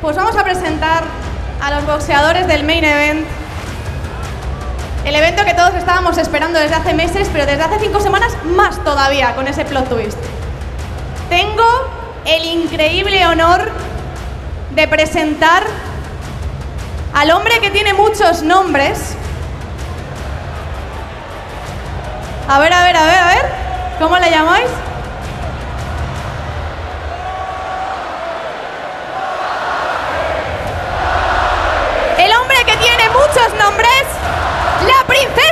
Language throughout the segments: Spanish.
pues vamos a presentar a los boxeadores del main event. El evento que todos estábamos esperando desde hace meses, pero desde hace cinco semanas más todavía con ese plot twist. Tengo el increíble honor de presentar al hombre que tiene muchos nombres. A ver, a ver, a ver, a ver. ¿Cómo le llamáis? La princesa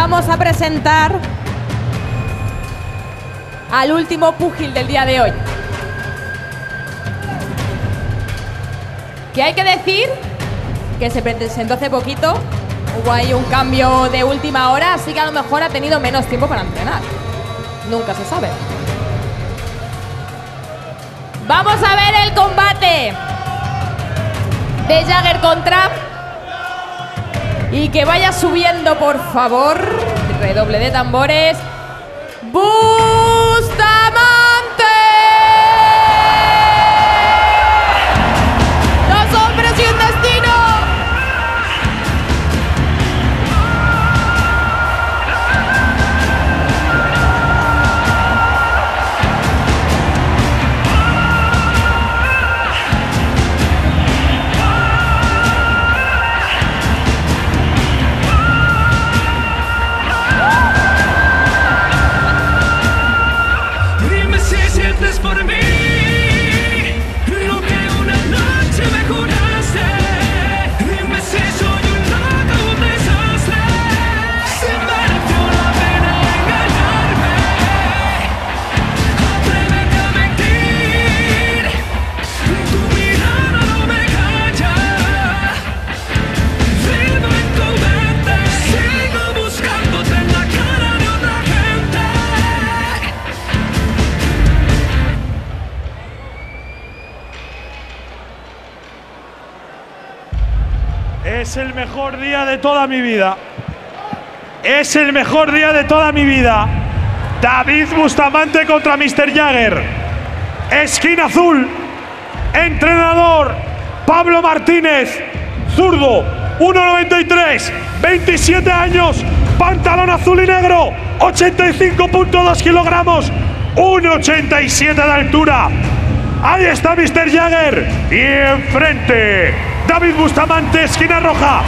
vamos a presentar al último púgil del día de hoy. Que hay que decir que se presentó hace poquito, hubo ahí un cambio de última hora, así que a lo mejor ha tenido menos tiempo para entrenar. Nunca se sabe. Vamos a ver el combate de Jagger contra y que vaya subiendo, por favor. Redoble de tambores. Bustamante. Es el mejor día de toda mi vida. Es el mejor día de toda mi vida. David Bustamante contra Mr. Jagger. Esquina azul. Entrenador Pablo Martínez. Zurdo. 1.93. 27 años. Pantalón azul y negro. 85.2 kilogramos. 1.87 de altura. Ahí está Mr. Jagger. Y enfrente, David Bustamante, esquina roja.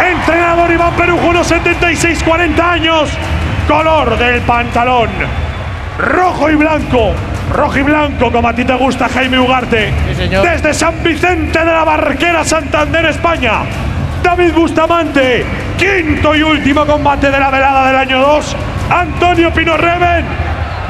Entrenador Iván Perujo, unos 76, 40 años. Color del pantalón. Rojo y blanco. Rojo y blanco, como a ti te gusta, Jaime Ugarte. Desde San Vicente de la Barquera, Santander, España. David Bustamante, quinto y último combate de la velada del año 2. Antonio Pino Reven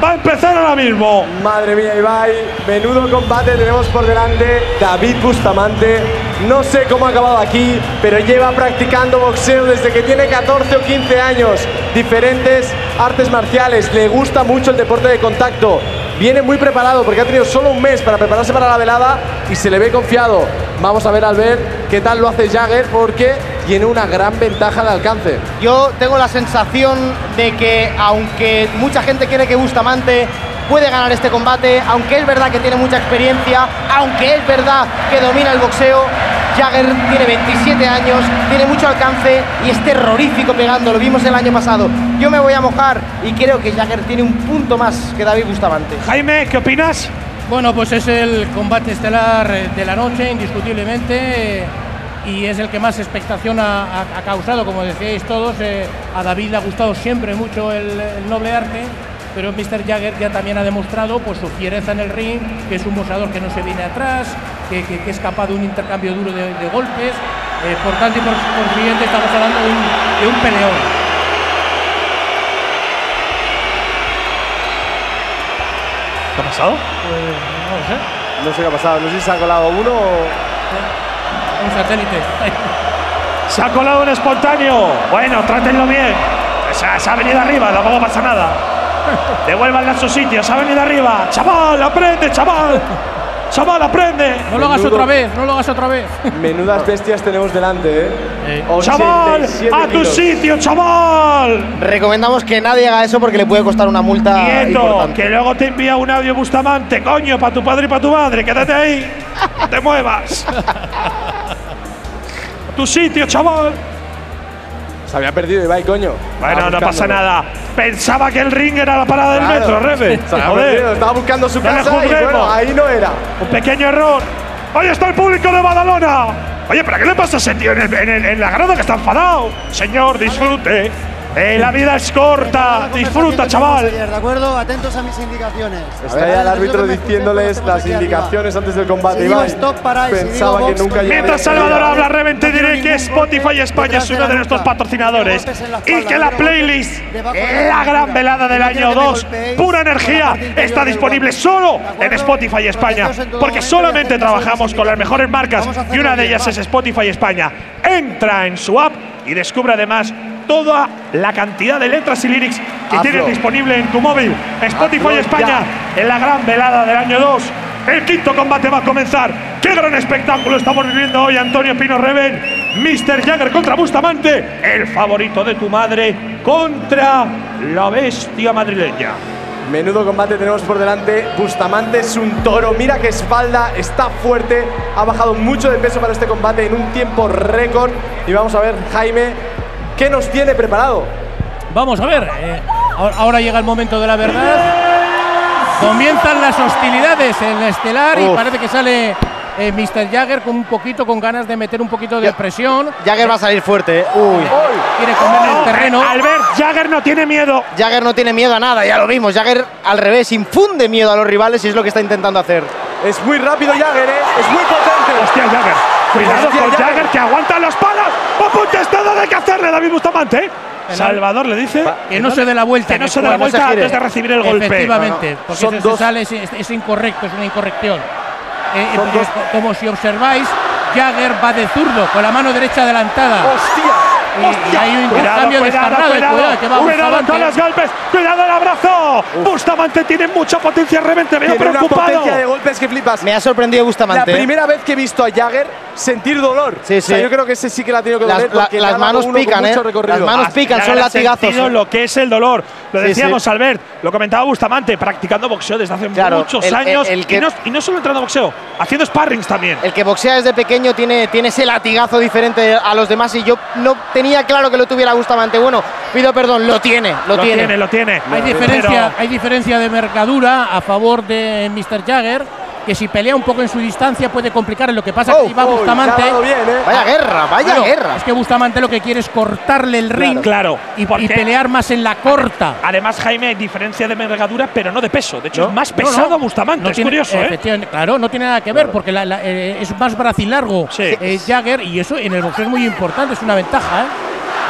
va a empezar ahora mismo. Madre mía, Ibai, menudo combate tenemos por delante. David Bustamante, no sé cómo ha acabado aquí, pero lleva practicando boxeo desde que tiene 14 o 15 años. Diferentes artes marciales, le gusta mucho el deporte de contacto. Viene muy preparado porque ha tenido solo un mes para prepararse para la velada y se le ve confiado. Vamos a ver al ver qué tal lo hace Jagger porque tiene una gran ventaja de alcance. Yo tengo la sensación de que, aunque mucha gente quiere que Bustamante puede ganar este combate, aunque es verdad que tiene mucha experiencia, aunque es verdad que domina el boxeo. Jagger tiene 27 años, tiene mucho alcance y es terrorífico pegando, lo vimos el año pasado. Yo me voy a mojar y creo que Jagger tiene un punto más que David Bustamante. Jaime, ¿qué opinas? Bueno, pues es el combate estelar de la noche, indiscutiblemente, eh, y es el que más expectación ha, ha- ha causado, como decíais todos. eh, a David le ha gustado siempre mucho el, el noble arte, pero Mr. Jagger ya también ha demostrado pues, su fiereza en el ring, que es un boxeador que no se viene atrás, que, que- que es capaz de un intercambio duro de, de golpes. eh, por tanto y por consiguiente estamos hablando de un, de un peleón. ¿Qué ha pasado? No lo sé, No sé qué ha pasado, no sé si se ha colado uno o. un satélite. Se ha colado un espontáneo. Bueno, trátenlo bien. Se ha, se ha venido arriba, tampoco pasa nada. Devuélvanle a su sitio, se ha venido arriba. Chaval, aprende, chaval. Chaval, aprende. No lo hagas Menudo- otra vez, no lo hagas otra vez. Menudas bestias tenemos delante, ¿eh? Eh. Chaval, 87 a tu kilos. sitio, chaval. Recomendamos que nadie haga eso porque le puede costar una multa Quieto, importante. que luego te envía un audio Bustamante, coño, para tu padre y para tu madre. Quédate ahí. No te muevas. A tu sitio, chaval. Se había perdido Ibai, coño. Bueno, no pasa nada. Pensaba que el ring era la parada del Claro. metro, Rebe. Se había Joder. perdido, estaba buscando su No le casa y juzguemos. bueno, ahí no era. Un pequeño error. Ahí está el público de Badalona. Oye, ¿pero qué le pasa a ese tío en, el- en el- en la grada que está enfadado? Señor, disfrute. Eh, la vida es corta. Disfruta, chaval. ¿De acuerdo? Atentos a mis indicaciones. Está ya el árbitro diciéndoles las indicaciones antes del combate. Si digo Ibai stop, paráis. Si pensaba digo que nunca Mientras Salvador habla, Reven, te No quiero diré que Spotify España es uno de nuestros patrocinadores y que la playlist, la gran velada del año quiero que me 2, golpeéis pura energía, está disponible solo ¿De en? Spotify España, porque solamente trabajamos con las mejores marcas y una de ellas es Spotify España. Entra en su app y descubre además toda la cantidad de letras y lyrics que tienes disponible en tu móvil. Spotify España en la gran velada del año 2. El quinto combate va a comenzar. ¡Qué gran espectáculo estamos viviendo hoy, Antonio Pino Reven! Mr. Jagger contra Bustamante, el favorito de tu madre contra la bestia madrileña. Menudo combate tenemos por delante. Bustamante es un toro. Mira qué espalda, está fuerte. Ha bajado mucho de peso para este combate en un tiempo récord. Y vamos a ver, Jaime, ¿qué nos tiene preparado? Vamos a ver, eh, ahora- llega el momento de la verdad. Comienzan las hostilidades en la estelar y parece que sale eh, Mr. Jagger con un poquito, con ganas de meter un poquito de Ya- presión. Jagger va a salir fuerte, ¿eh? Uy. Quiere comer el terreno. Albert Jagger no tiene miedo. Jagger no tiene miedo a nada, ya lo vimos. Jagger al revés, infunde miedo a los rivales y es lo que está intentando hacer. Es muy rápido Jagger, ¿eh? Es muy potente. Hostia, Jagger. Cuidado Hostia, con Jagger. Que aguanta los palos. ¡A punto está de que hacerle David Bustamante! ¿eh? Salvador le dice Que no se dé la vuelta. que no se dé la vuelta antes de recibir el golpe. Efectivamente, porque Son si se dos- sale es, incorrecto, es una incorrección. Eh, eh, Son dos- como si observáis, Jagger va de zurdo con la mano derecha adelantada. ¡Hostia! Y, y hay un cuidado, descarnado. cuidado, Cuidado, que va cuidado con los golpes, cuidado el abrazo. Bustamante tiene mucha potencia, realmente veo Tiene una preocupado. potencia de golpes que flipas. Me ha sorprendido La Bustamante. ¿eh? primera vez que he visto a Jagger sentir dolor. Sí, O sea, sí. yo creo que ese sí que la ha tenido que Las- doler la- porque le las manos con pican, ¿eh? Las manos Ah, pican, son latigazos. lo que es el dolor. Lo Sí, decíamos, sí. Albert, lo comentaba Bustamante, practicando boxeo desde hace Claro, muchos el- años. el- el que- y, no, y no solo entrando a boxeo, haciendo sparrings también. El que boxea desde pequeño tiene, tiene ese latigazo diferente a los demás y yo no tenía claro que lo tuviera Bustamante. Bueno, pido perdón, lo tiene, lo, lo tiene, lo tiene. Hay diferencia, hay diferencia de mercadura a favor de Mr. Jagger, que si pelea un poco en su distancia puede complicar. Lo que pasa Oh, que va Uy, Bustamante. bien, ¿eh? Vaya guerra, vaya Bueno, guerra. Es que Bustamante lo que quiere es cortarle el ring Claro, y, pelear más en la corta. Además, Jaime, hay diferencia de envergadura, pero no de peso. De hecho, No, es más pesado no. Bustamante. No es tiene- curioso, ¿eh? efectivamente, Claro, no tiene nada que ver porque la- la- eh, es más bracilargo Sí. eh, Jagger y eso en el boxeo es muy importante, es una ventaja. ¿eh?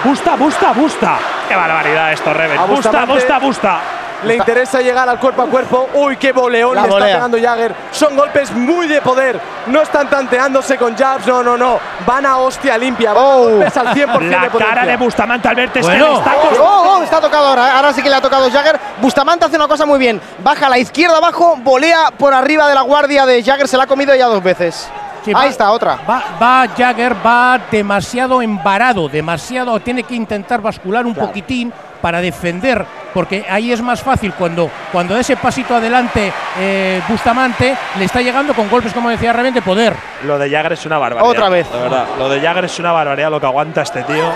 Busta, busta, busta. Qué barbaridad esto, Reven. Busta, Bustamante- busta, busta. Le interesa llegar al cuerpo a cuerpo. Uy, qué boleón le está pegando Jagger. Son golpes muy de poder. No están tanteándose con jabs, no, no, no. Van a hostia limpia. Oh. golpes al 100% La de cara de Bustamante, Albert, es Bueno. que le está Oh, oh, oh, está tocado ahora. Ahora sí que le ha tocado Jagger. Bustamante hace una cosa muy bien. Baja a la izquierda abajo, volea por arriba de la guardia de Jagger. Se la ha comido ya dos veces. Sí, Ahí va- está, otra. Va, va Jagger, va demasiado embarado, demasiado. Tiene que intentar bascular un poquitín para defender porque ahí es más fácil cuando, cuando da ese pasito adelante eh, Bustamante, le está llegando con golpes, como decía Reben, de poder. Lo de Jagger es una barbaridad. Otra vez. De verdad. Lo de Jagger es una barbaridad lo que aguanta este tío.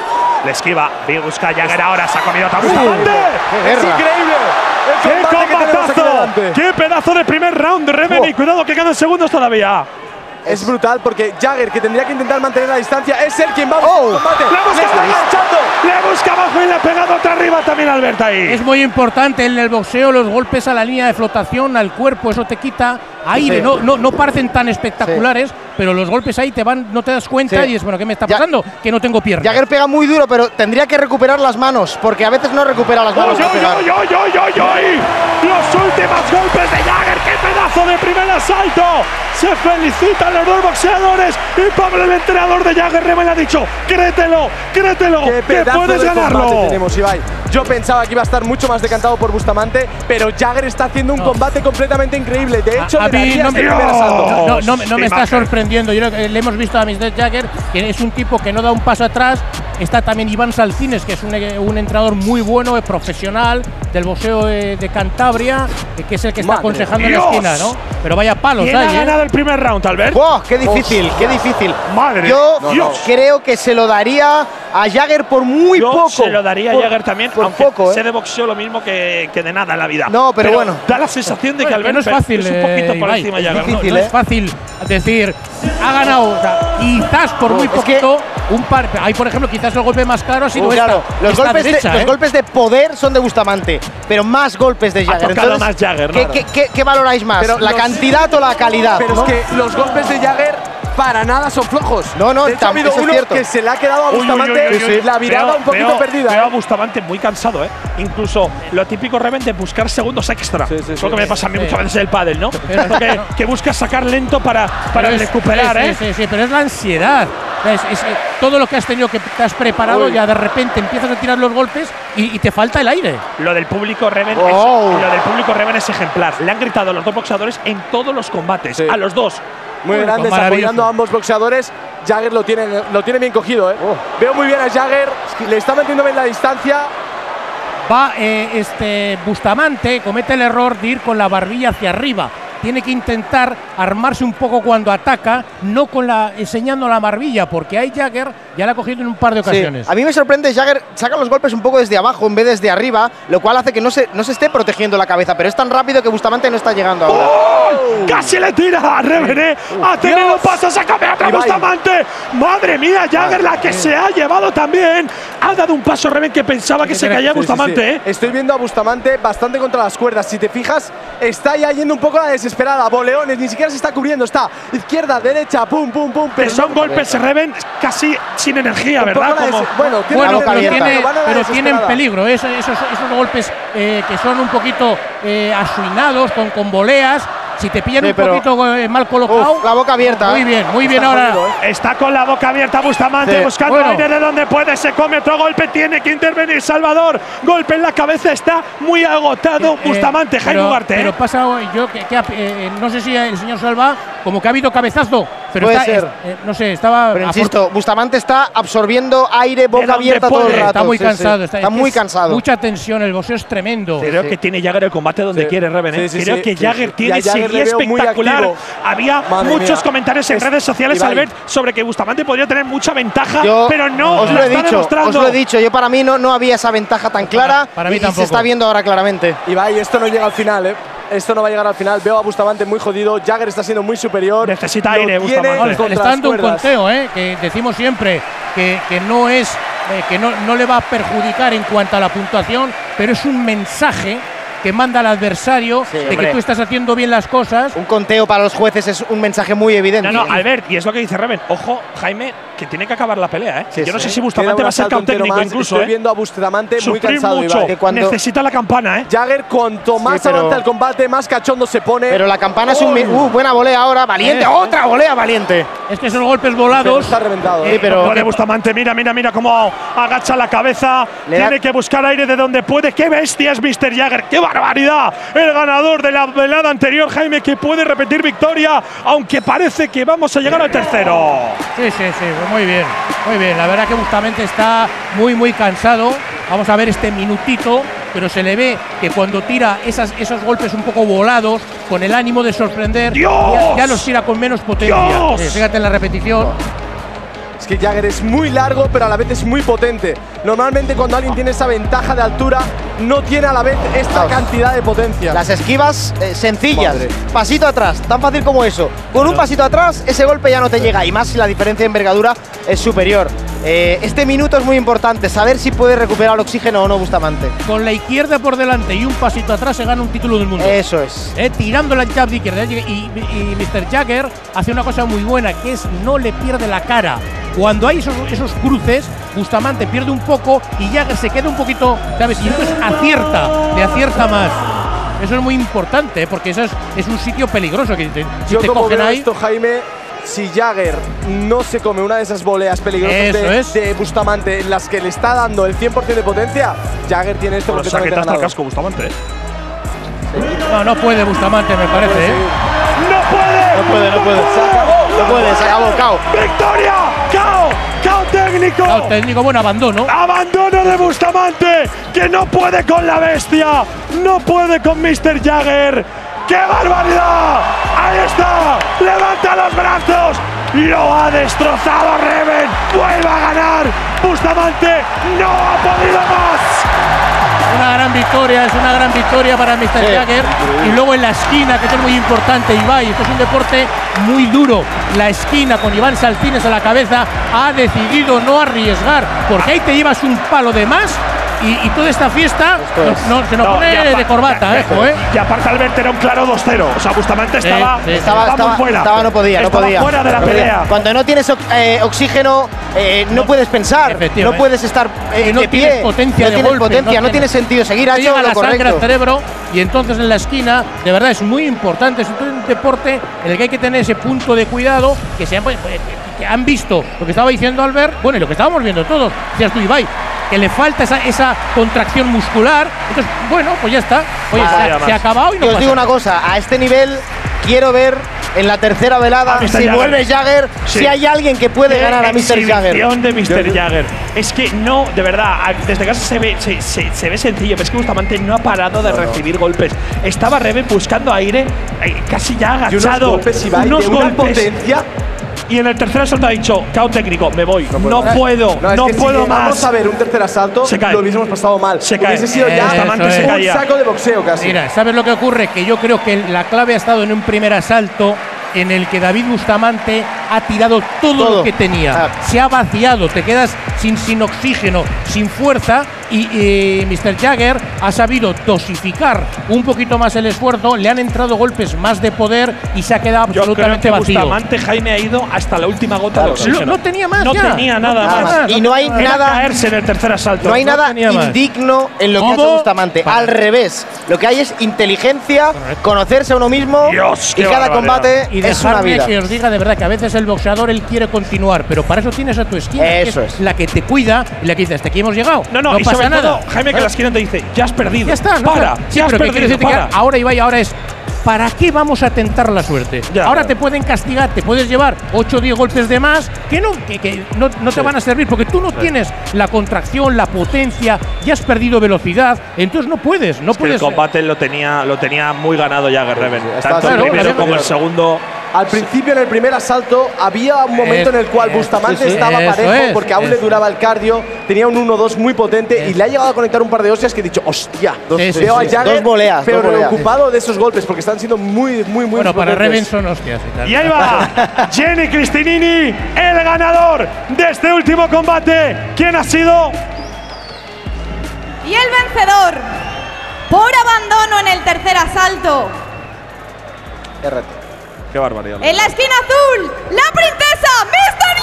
Le esquiva. Vi busca Jagger ahora. Se ha comido a Bustamante. ¡Es increíble! ¡Qué combatazo! ¡Qué pedazo de primer round, Reven! Buah. Y cuidado que quedan segundos todavía. Es brutal porque Jagger, que tendría que intentar mantener la distancia, es el quien va a buscar Oh. el combate. Le busca ¡Le está abajo. enganchando! Le busca abajo y le ha pegado otra arriba también Albert ahí. Es muy importante en el boxeo los golpes a la línea de flotación, al cuerpo, eso te quita aire. Sí. No, no, no parecen tan espectaculares, pero los golpes ahí te van, no te das cuenta Sí. y es bueno, ¿qué me está Ya- pasando? Que no tengo piernas. Jagger pega muy duro, pero tendría que recuperar las manos, porque a veces no recupera las manos. ¡Oy, para oy, pegar. oy, oy, oy, oy, oy! Los últimos golpes de Jagger. ¡Qué pedazo de primer asalto! Se felicitan los dos boxeadores. Y Pablo, el entrenador de Jagger, Reven ha dicho: ¡Créetelo! ¡Créetelo! ¡Qué ¡Que puedes ganarlo! tenemos, Ibai! Yo pensaba que iba a estar mucho más decantado por Bustamante, pero Jagger está haciendo un combate completamente increíble. De hecho, a le mí no me, no, no, no me- no me está sorprendiendo. Yo creo que le hemos visto a Mr. Jagger, que es un tipo que no da un paso atrás. Está también Iván Salcines, que es un, un entrenador muy bueno, eh, profesional del boxeo eh, de Cantabria, que es el que está Madre aconsejando en la Dios. esquina, ¿no? Pero vaya palos ¿Quién hay, ha ¿eh? ganado el primer round, Albert? ¡Buah! ¡Qué difícil! ¡Qué difícil! Madre Yo Dios. creo que se lo daría a Jagger por muy Yo poco. se lo daría a Por- Jagger también, Por aunque poco, ¿eh? sé de boxeo lo mismo que, que de nada en la vida. No, pero bueno. Da la sensación de que Bueno, Albert no es fácil, es un poquito eh, por Ibai. encima Es Jagger. difícil, no, no ¿eh? es fácil decir, ha ganado, o sea, quizás por muy poquito, un par. Hay, por ejemplo, quizás el golpe más claro ha sido Uh, esta, claro, los, esta golpes, derecha, de, los ¿eh? golpes de poder son de Bustamante, pero más golpes de Jagger. tocado más Jagger, ¿no? ¿qué, qué, qué- qué valoráis más? Pero ¿La los- cantidad o la calidad? Pero ¿no? es que los golpes de Jagger para nada son flojos. No, no, de hecho, ha habido eso es uno cierto. que se le ha quedado a Uy, uy, uy, Bustamante uy, uy. la mirada Veo- un poquito veo- perdida. Veo a ¿eh? Bustamante muy cansado, ¿eh? Incluso lo típico Reven de buscar segundos extra. Sí, sí, sí. Es lo que me pasa a mí Sí. muchas veces en el pádel, ¿no? Que, que buscas sacar lento para, para es- recuperar, sí, ¿eh? Sí, sí, sí, pero es la ansiedad. Es, es, eh, todo lo que has tenido que te has preparado, Uy. ya de repente empiezas a tirar los golpes y, y te falta el aire. Lo del público Reven Wow. es, lo del público Reven es ejemplar. Le han gritado a los dos boxeadores en todos los combates, Sí. a los dos. Muy Bueno, grandes, apoyando a ambos boxeadores. Jagger lo tiene, lo tiene bien cogido, ¿eh? Veo muy bien a Jagger, le está metiendo bien la distancia. Va eh, este Bustamante, comete el error de ir con la barbilla hacia arriba. Tiene que intentar armarse un poco cuando ataca, no con la enseñando la barbilla, porque hay Jagger ya la ha cogido en un par de Sí. ocasiones. A mí me sorprende, Jagger saca los golpes un poco desde abajo en vez desde arriba, lo cual hace que no se, no se esté protegiendo la cabeza, pero es tan rápido que Bustamante no está llegando ahora. ¡Oh! ¡Casi le tira a Revené! ¡Ha tenido paso! ¡Se otra Ibai. Bustamante! ¡Madre mía! Jagger la que se ha llevado también. Ha dado un paso Reven que pensaba que se caía Sí, sí, Bustamante, sí. ¿eh? Estoy viendo a Bustamante bastante contra las cuerdas. Si te fijas, está ya yendo un poco a la desesperada. Boleones, ni siquiera se está cubriendo. Está izquierda, derecha, pum, pum, pum. Que Pero son no- golpes Reven casi sin energía, ¿verdad? Como- bueno, tiene Bueno, la pero, tiene, pero tienen peligro. es- esos, esos golpes eh, que son un poquito eh, asuinados, con, con voleas. Si te pillan Sí, un poquito eh, mal colocado. Uf, la boca abierta. Muy ¿eh? bien, muy bien ahora. jodido, ¿eh? Está con la boca abierta Bustamante, Sí. buscando Bueno. aire de donde puede. Se come otro golpe, tiene que intervenir Salvador. Golpe en la cabeza, está muy agotado Eh, Bustamante. Jaime Ugarte, pero pasa yo que, eh, no sé si el señor Salva como que ha habido cabezazo, pero Puede está- ser. es- eh, no sé, estaba Pero insisto, Bustamante está absorbiendo aire boca abierta todo el puede. rato. está muy Sí, sí. cansado, Está, es que muy es cansado. Mucha tensión, el boxeo es tremendo. Creo que tiene Jagger el combate donde Sí. quiere, Reven. ¿eh? Sí, sí, Creo sí, que sí, Jagger sí. tiene Y a Jagger sería le veo muy espectacular. Había Madre muchos mía. comentarios en Es- redes sociales, Ibai. Albert, sobre que Bustamante podría tener mucha ventaja, Yo pero no os lo, lo he está dicho, demostrando. os lo he dicho. Yo para mí no, no había esa ventaja tan clara para mí y tampoco. se está viendo ahora claramente. Ibai, esto no llega al final, ¿eh? Esto no va a llegar al final. Veo a Bustamante muy jodido. Jagger está siendo muy superior. Necesita Lo aire, tiene Bustamante. No, le, contra le está dando un conteo, ¿eh? que decimos siempre que, que no es eh, que no, no le va a perjudicar en cuanto a la puntuación, pero es un mensaje que manda al adversario Sí, de que tú estás haciendo bien las cosas. Un conteo para los jueces es un mensaje muy evidente. No, no, Albert, y es lo que dice Reven. Ojo, Jaime, que tiene que acabar la pelea, ¿eh? Sí, Yo no sí. sé si Bustamante un va a ser entero técnico más. incluso, Estoy ¿eh? viendo a Bustamante muy Sufrir cansado, mucho. Ibai. Que cuando- Necesita la campana, ¿eh? Jagger, cuanto más avanza el combate, más cachondo se pone. Pero la campana es un. Uh, buena volea ahora. Valiente. Eh, Otra volea valiente. Es que esos golpes Pero volados. está reventado. ¿eh? pero- Vale, Bustamante, mira, mira, mira cómo agacha la cabeza. Le Tiene que buscar aire de donde puede. ¡Qué bestia es Mr. Jagger! ¡Qué barbaridad! El ganador de la velada anterior, Jaime, que puede repetir victoria, aunque parece que vamos a llegar al tercero. Sí, sí, sí, muy bien, muy bien. La verdad que Bustamante está muy, muy cansado. Vamos a ver este minutito pero se le ve que cuando tira esas, esos golpes un poco volados, con el ánimo de sorprender, ya, ya los tira con menos potencia. Eh, fíjate en la repetición. Es que Jagger es muy largo, pero a la vez es muy potente. Normalmente cuando alguien tiene esa ventaja de altura, no tiene a la vez esta Vamos. cantidad de potencia. Las esquivas eh, sencillas. Madre. Pasito atrás, tan fácil como eso. Con un pasito atrás, ese golpe ya no te llega. Y más si la diferencia de envergadura es superior. Eh, este minuto es muy importante, saber si puede recuperar el oxígeno o no Bustamante. Con la izquierda por delante y un pasito atrás se gana un título del mundo. Eso es. Eh, tirando la jab de izquierda. Y, y Mr. Jagger hace una cosa muy buena, que es no le pierde la cara. Cuando hay esos, esos cruces, Bustamante pierde un poco y Jagger se queda un poquito, ¿sabes? Y entonces acierta, le acierta más. Eso es muy importante, eh, porque eso es, es un sitio peligroso. Que te, si Yo te como cogen veo ahí, esto, Jaime, si Jagger no se come una de esas voleas peligrosas de, es. de Bustamante en las que le está dando el 100% de potencia, Jagger tiene esto completamente hasta el casco, Bustamante. ¿eh? no, no puede Bustamante, me parece. ¿eh? ¡No puede! No puede, no puede. Se acabó. No puede, se acabó, cao. ¡Victoria! ¡Cao! ¡Cao técnico! Técnico, buen abandono. Abandono de Bustamante, que no puede con la bestia, no puede con Mr. Jagger. ¡Qué barbaridad! Ahí está, levanta los brazos, lo ha destrozado Reven, vuelve a ganar. Bustamante no ha podido más. Una gran victoria, es una gran victoria para Mr. Sí, Jagger. Y luego en la esquina, que esto es muy importante, Ibai, esto es un deporte muy duro. La esquina con Iván Saltines a la cabeza ha decidido no arriesgar, porque ahí te llevas un palo de más y, y toda esta fiesta es. no, no- se nos No, pone de corbata, ya- eh, ojo, eh. Y aparte Albert era un claro 2-0, o sea, Bustamante estaba, sí. Estaba, fuera. estaba, no podía, no Estaba podía. fuera de la No podía. pelea. Cuando no tienes eh, oxígeno, eh, no, puedes pensar. No puedes estar eh, no de pie. tienes potencia no de tienes golpe, potencia, no tiene sentido seguir. Ha hecho la sangre al cerebro y entonces en la esquina, de verdad, es muy importante. Es un deporte en el que hay que tener ese punto de cuidado que se han, pues, que han visto lo que estaba diciendo Albert, bueno, y lo que estábamos viendo todos, decías tú, Ibai, que le falta esa, esa contracción muscular. Entonces, bueno, pues ya está. Oye, se, se ha acabado y no Y os pasa digo una cosa, a este nivel quiero ver en la tercera velada A Mr. si Jagger. vuelve Jagger, Sí. si hay alguien que puede Qué ganar a Mr. Jagger. de Mr. Jagger. Es que no, de verdad, desde casa se ve, se, se- se ve sencillo, pero es que Bustamante no ha parado de recibir golpes. Estaba Reven buscando aire, eh, casi ya Y unos agachado. golpes, Ibai, unos de una golpes. potencia. Y en el tercer asalto ha dicho, cao técnico, me voy. No, puedo, no, es que puedo si más. Vamos a ver un tercer asalto, Se cae. lo hubiésemos pasado mal. Se cae. Hubiese sido ya Bustamante se un caía. saco de boxeo casi. Mira, ¿sabes lo que ocurre? Que yo creo que la clave ha estado en un primer asalto en el que David Bustamante ha tirado todo, Todo. lo que tenía. Ah. Se ha vaciado, te quedas sin, sin oxígeno, sin fuerza y eh, Mr. Jagger ha sabido dosificar un poquito más el esfuerzo, le han entrado golpes más de poder y se ha quedado Yo creo absolutamente que vacío. Bustamante Jaime ha ido hasta la última gota de Claro. oxígeno. No- no tenía más No ya. tenía nada, Nada más. más. Y no hay Era nada- caerse en el tercer asalto. No hay nada indigno en lo que ha hecho ¿Cómo? Bustamante. Para- Al revés. Lo que hay es inteligencia, conocerse a uno mismo Dios, y cada barbaridad. combate Y es una vida. que os diga de verdad que a veces el boxeador él quiere continuar, pero para eso tienes a tu esquina, que es, es. la que te cuida y la que dice hasta aquí hemos llegado. No, no, y pasa sobre nada. todo, Jaime, que ¿Eh? la esquina te dice, ya has perdido. Ya está, no para, Sí, ya has perdido, para. que ahora Ibai, ahora es ¿Para qué vamos a tentar la suerte? Ya, ahora ya. te pueden castigar, te puedes llevar 8 o 10 golpes de más que no, que, que no, no te van a servir porque tú no tienes la contracción, la potencia, ya has perdido velocidad, entonces no puedes, no Es que el puedes. combate lo tenía, lo tenía muy ganado Jagger Reven. sí, Tanto el primero como el segundo. Al principio, en el primer asalto, había un momento en el cual Eh, Bustamante sí, sí, estaba parejo es, porque aún le duraba el cardio, tenía un 1-2 muy potente y le ha llegado a conectar un par de hostias que he dicho, hostia, sí, veo sí. a Jagger, Dos voleas, pero dos preocupado de esos golpes porque están siendo muy, muy, muy bueno, para. Reven son hostias. y tal. Y ahí va Jenny Cristinini, el ganador de este último combate. ¿Quién ha sido? Y el vencedor, por abandono en el tercer asalto, RT. Qué barbaridad. en la esquina azul, la princesa Mr.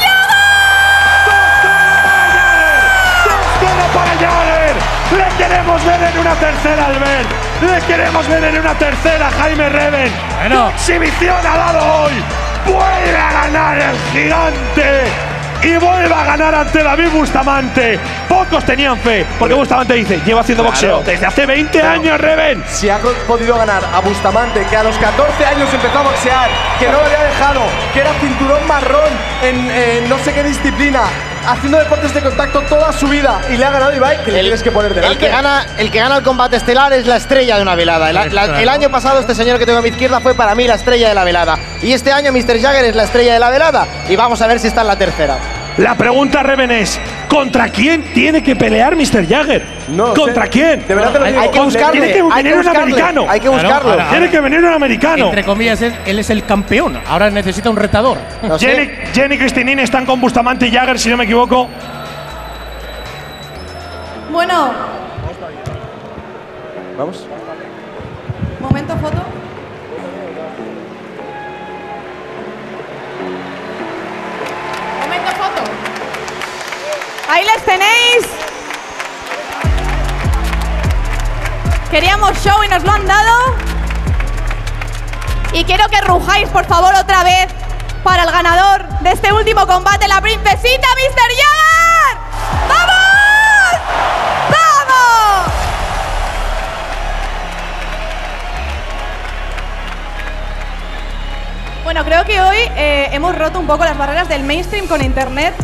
Todo para Jagger. Le queremos ver en una tercera, Albert. Le queremos ver en una tercera, Jaime Reven. Bueno. ¿Qué exhibición ha dado hoy? Vuelve a ganar el gigante. Y vuelve a ganar ante David Bustamante. Pocos tenían fe, porque Bustamante dice, lleva haciendo boxeo desde hace 20 años, Reven. Si ha podido ganar a Bustamante, que a los 14 años empezó a boxear, que no lo había dejado, que era cinturón marrón en eh, no sé qué disciplina, haciendo deportes de contacto toda su vida y le ha ganado Ibai, que le tienes que poner delante. El que, gana, el que gana el combate estelar es la estrella de una velada. El, la- el año pasado este señor que tengo a mi izquierda fue para mí la estrella de la velada. Y este año Mr. Jagger es la estrella de la velada. Y vamos a ver si está en la tercera. La pregunta, Reven, es: ¿contra quién tiene que pelear Mr. Jagger? No ¿Contra sé. quién? De verdad te lo Hay, digo. hay que Le- buscarle. tiene que hay venir un buscarle, americano. Hay que Claro, buscarlo. ahora- Tiene que venir un americano. Entre comillas, él es el campeón. Ahora necesita un retador. No sé. Jenny, Jenny y Cristinini están con Bustamante y Jagger, si no me equivoco. Bueno, Vamos. momento foto. Ahí les tenéis. Queríamos show y nos lo han dado. Y quiero que rujáis, por favor, otra vez para el ganador de este último combate, la princesita Mr. Jagger. ¡Vamos! ¡Vamos! Bueno, creo que hoy eh, hemos roto un poco las barreras del mainstream con internet.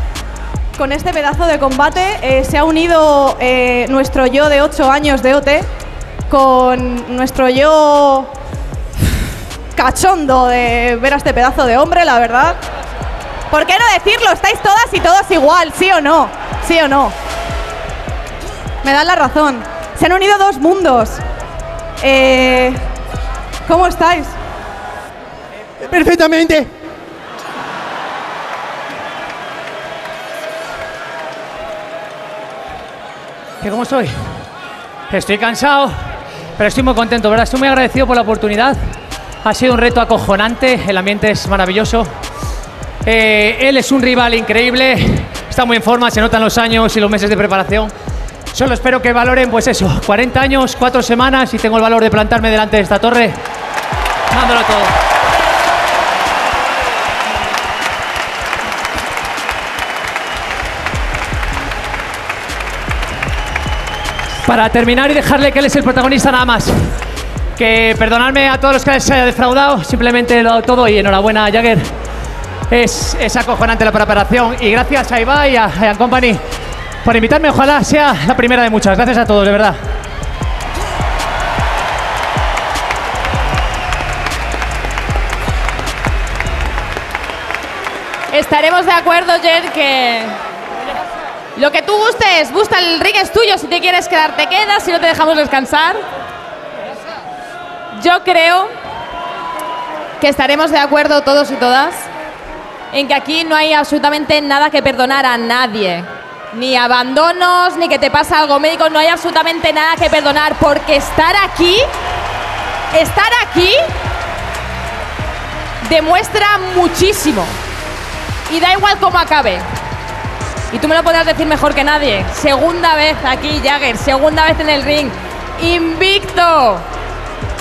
Con este pedazo de combate eh, se ha unido eh, nuestro yo de 8 años de OT con nuestro yo cachondo de ver a este pedazo de hombre, la verdad. ¿Por qué no decirlo? Estáis todas y todos igual, ¿sí o no? ¿Sí o no? Me dan la razón. Se han unido dos mundos. Eh, ¿Cómo estáis? Perfectamente. ¿Que cómo estoy? Estoy cansado, pero estoy muy contento, ¿verdad? Estoy muy agradecido por la oportunidad. Ha sido un reto acojonante, el ambiente es maravilloso. Eh, él es un rival increíble, está muy en forma, se notan los años y los meses de preparación. Solo espero que valoren, pues eso, 40 años, 4 semanas y tengo el valor de plantarme delante de esta torre, dándolo todo. Para terminar y dejarle que él es el protagonista nada más. Que perdonadme a todos los que les haya defraudado, simplemente lo todo y enhorabuena Jagger. Es, es acojonante la preparación y gracias a Ibai y a Ian Company por invitarme. Ojalá sea la primera de muchas. Gracias a todos, de verdad. Estaremos de acuerdo, Jen, que lo que tú gustes, gusta el ring es tuyo. Si te quieres quedar, te quedas. Si no, te dejamos descansar. Yo creo que estaremos de acuerdo todos y todas en que aquí no hay absolutamente nada que perdonar a nadie. Ni abandonos, ni que te pasa algo médico, no hay absolutamente nada que perdonar porque estar aquí, estar aquí, demuestra muchísimo. Y da igual cómo acabe. Y tú me lo podrás decir mejor que nadie. Segunda vez aquí, Jagger. Segunda vez en el ring. Invicto.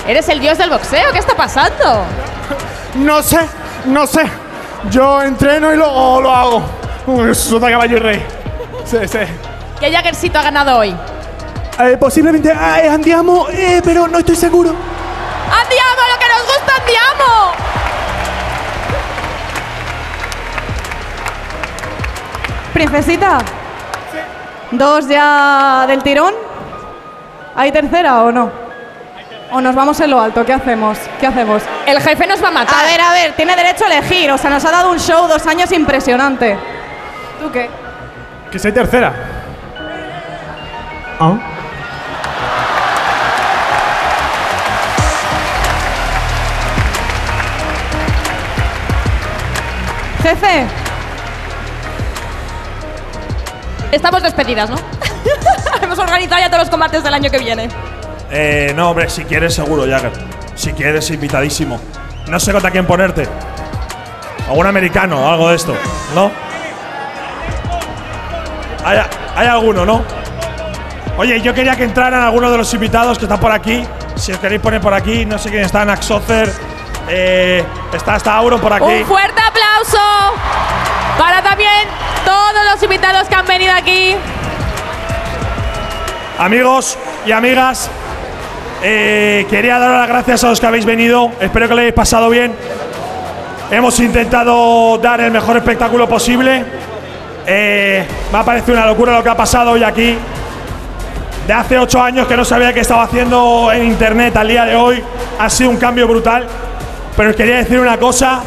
Eres el dios del boxeo. ¿Qué está pasando? No sé, no sé. Yo entreno y luego lo hago. Sota caballo y rey. Sí, sí. ¿Qué Jaggercito ha ganado hoy? Eh, posiblemente eh, andiamo, eh, pero no estoy seguro. ¡Andiamo! ¡Lo que nos gusta, andiamo! Princesita. ¿Dos ya del tirón? ¿Hay tercera o no? ¿O nos vamos en lo alto? ¿Qué hacemos? ¿Qué hacemos? El jefe nos va a matar. A ver, a ver, tiene derecho a elegir. O sea, nos ha dado un show dos años impresionante. ¿Tú qué? Que soy tercera. ¿Ah? Jefe, Estamos despedidas, ¿no? Hemos organizado ya todos los combates del año que viene. Eh, no, hombre, si quieres, seguro, Jagger. Si quieres, invitadísimo. No sé contra quién ponerte. Algún americano o algo de esto, ¿no? Hay, hay alguno, ¿no? Oye, yo quería que entraran algunos de los invitados que están por aquí. Si os queréis poner por aquí, no sé quién está, Naxocer. Eh, está hasta Auro por aquí. Un fuerte aplauso para también todos los invitados que han venido aquí. Amigos y amigas, eh, quería dar las gracias a los que habéis venido. Espero que lo hayáis pasado bien. Hemos intentado dar el mejor espectáculo posible. Eh, me ha parecido una locura lo que ha pasado hoy aquí. De hace ocho años que no sabía qué estaba haciendo en internet al día de hoy, ha sido un cambio brutal. Pero os quería decir una cosa.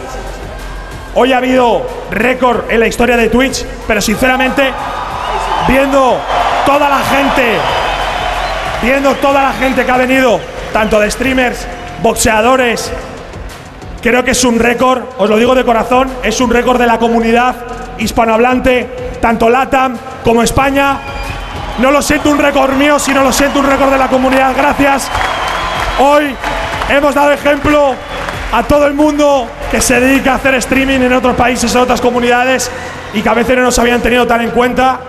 Hoy ha habido récord en la historia de Twitch, pero sinceramente, viendo toda la gente, viendo toda la gente que ha venido, tanto de streamers, boxeadores, creo que es un récord, os lo digo de corazón, es un récord de la comunidad hispanohablante, tanto LATAM como España. No lo siento un récord mío, sino lo siento un récord de la comunidad. Gracias. Hoy hemos dado ejemplo a todo el mundo que se dedica a hacer streaming en otros países, en otras comunidades y que a veces no nos habían tenido tan en cuenta.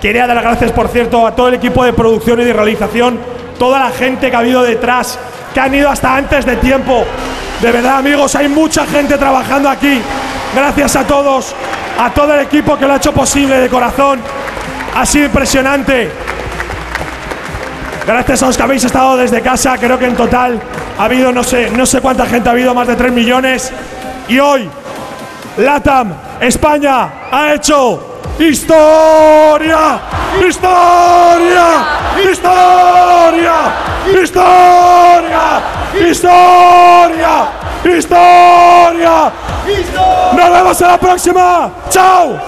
Quería dar las gracias, por cierto, a todo el equipo de producción y de realización, toda la gente que ha habido detrás, que han ido hasta antes de tiempo. De verdad, amigos, hay mucha gente trabajando aquí. Gracias a todos, a todo el equipo que lo ha hecho posible de corazón. Ha sido impresionante. Gracias a los que habéis estado desde casa, creo que en total ha habido no sé, no sé cuánta gente ha habido, más de 3 millones. Y hoy, LATAM, España, ha hecho historia, historia, historia, historia, historia, historia. Nos vemos en la próxima. Chao.